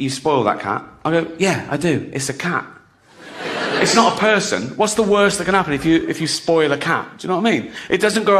you spoil that cat. I go, yeah, I do. It's a cat. It's not a person. What's the worst that can happen if you if you spoil a cat? Do you know what I mean? It doesn't grow